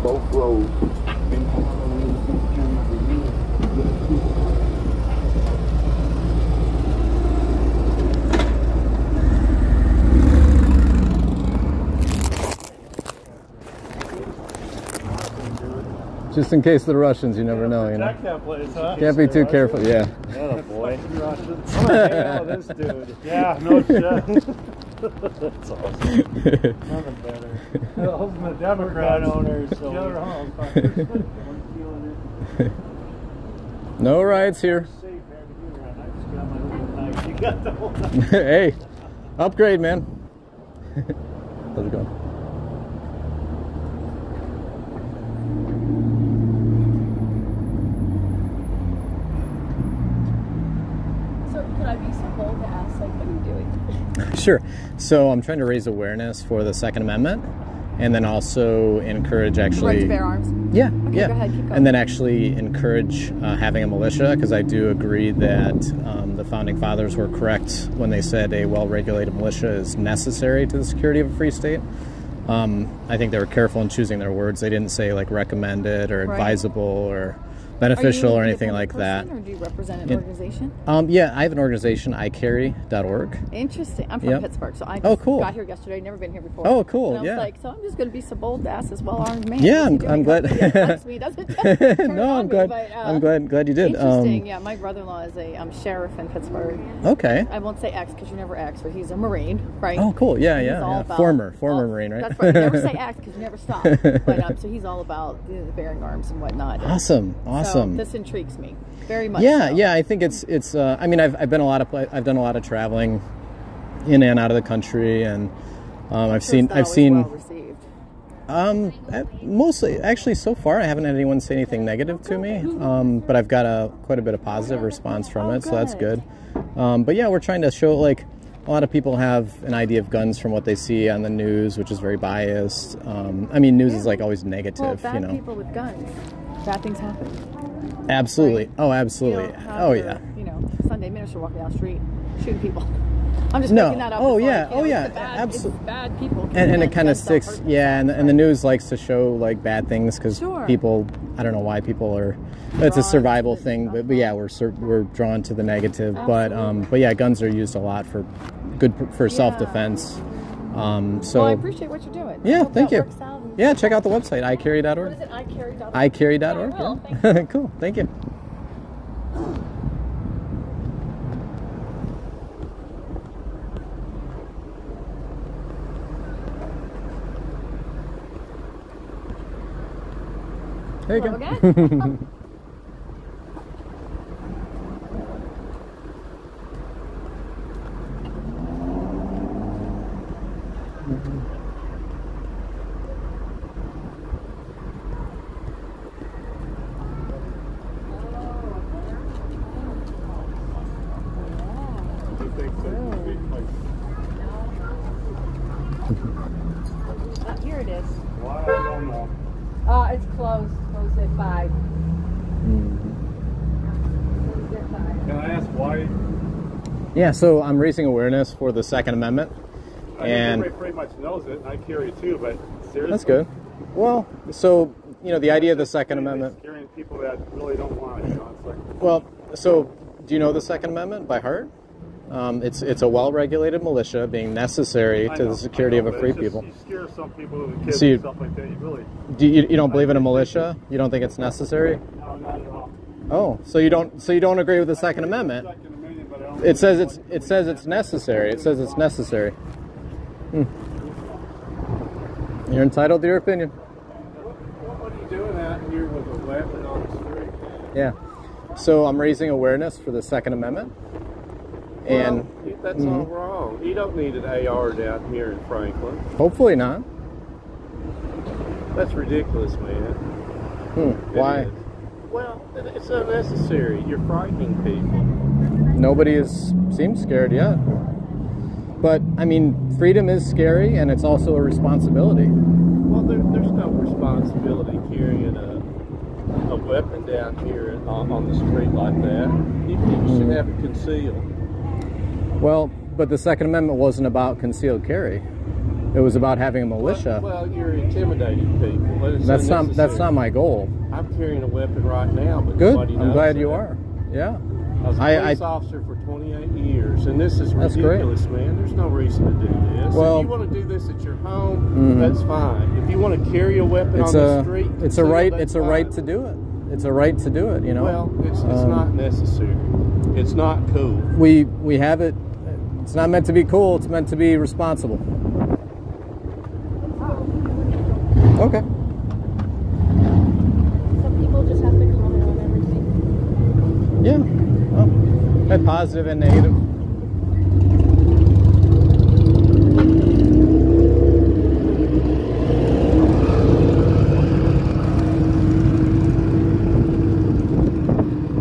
both roads. Been following since June of the year. Just in case the Russians, you never know, you know. Protect that place, huh? Can't be too careful. Yeah. Oh boy. Russians. I'm gonna hang out with this dude. Yeah, no shit. That's awesome. Nothing better. The ultimate Democrat owners. So the other home. No riots here. You got the whole hey, upgrade, man. How's it going? So could I be so bold to ask, like, what are you doing? Sure. So I'm trying to raise awareness for the Second Amendment, and then also encourage actually. Right to bear arms. Yeah, Okay, yeah. go ahead, keep going. And then actually encourage uh, having a militia because I do agree that um, the founding fathers were correct when they said a well-regulated militia is necessary to the security of a free state. Um, I think they were careful in choosing their words. They didn't say like recommended or Right. advisable or Are you beneficial or anything like that. Or do you represent an Yeah. organization? Um, yeah, I have an organization, icarry.org. Interesting. I'm from Yep. Pittsburgh, so I Oh, cool. got here yesterday. Never been here before. Oh, cool, And I was yeah. like, so I'm just going to be so bold to ask this well-armed man. Yeah, I'm- I'm glad- Hopefully it helps me, doesn't it? Turn no, I'm me, glad. but, uh, I'm glad. Glad you did. Interesting. Um, yeah, my brother-in-law is a um, sheriff in Pittsburgh. okay. I won't say ex because you never ex, but he's a Marine, right? Oh, cool. Yeah, yeah, yeah. about- Former, former Marine, right? That's right. You never say ex because you never stop. but um, so he's all about the bearing arms and whatnot. awesome, So awesome. this intrigues me very much. yeah, so. yeah. I think it's it's. Uh, I mean, I've I've been a lot of I've done a lot of traveling in and out of the country, and um, I've seen I've seen well um, mostly actually so far I haven't had anyone say anything negative to me, um, but I've got a quite a bit of positive response from Oh, it, so that's good. good. Um, but yeah, we're trying to show like a lot of people have an idea of guns from what they see on the news, which is very biased. Um, I mean, news is like always negative, Well, bad you know. people with guns, bad things happen. Absolutely. right? Oh, You absolutely. have Oh yeah. You know, Sunday minister walking down the street shooting people. I'm just No. making that up. Oh, yeah. Oh, yeah. the Bad, Abso- it's bad people. and, and it kind of sticks yeah and, and the news likes to show like bad things because Sure. people i don't know why people are it's a survival thing but, but yeah we're we're drawn to the negative but um but yeah guns are used a lot for good for self-defense um so Well, I appreciate what you're doing. yeah thank you works out and- yeah check out the website icarry.org is it? Icarry.org Yeah, I will. yeah. Thank cool thank you There you Hello go. Uh, here it is. Why, I don't know. Uh, it's closed. Closed at five. Mm-hmm. Closed at five. Can I ask why? Yeah, so I'm raising awareness for the Second Amendment, I mean, and pretty much knows it, and I carry it too, but seriously. that's good. Well, so you know the idea of the Second Amendment. Scaring people that really don't want it, you know, it's like, Well, so do you know the Second Amendment by heart? Um, it's it's a well-regulated militia being necessary to know, the security I of a free just- people. You scare some people, the kids So you- and stuff like that, you really, Do you, you don't believe in a militia? You don't think it's necessary? no, not at all. Oh, so you don't so you don't agree with the Second Amendment? Second Amendment, but I don't It says it's it says it's necessary. It says it's necessary. Hmm. You're entitled to your opinion. What, what are you doing out here with a weapon on the street? Yeah. So I'm raising awareness for the Second Amendment. And Well, that's Mhm. all wrong. You don't need an AR down here in Franklin. hopefully not. That's ridiculous, man. Hmm. Why? is. Well, it's unnecessary. You're frightening people. Nobody is seems scared yet. But I mean, freedom is scary, and it's also a responsibility. Well, there, there's no responsibility carrying a, a weapon down here on, on the street like that. You, you mm-hmm. should have it concealed. Well, but the Second Amendment wasn't about concealed carry. It was about having a militia. Well, well, you're intimidating people. That's not that's not my goal. I'm carrying a weapon right now, but Good. I'm glad that. you are. Yeah. I was a I- I- police officer for 28 years, and this is ridiculous, man. There's no reason to do this. Well- if you want to do this at your home, Mhm. that's fine. If you want to carry a weapon It's on a the street, it's a right that's it's a right to do it. It's a right to do it. You know. Well, it's, it's Um, not necessary. It's not cool. we we have it. It's not meant to be cool. It's meant to be responsible. Okay. Some people just have to comment on everything. Yeah. Well, had positive and negative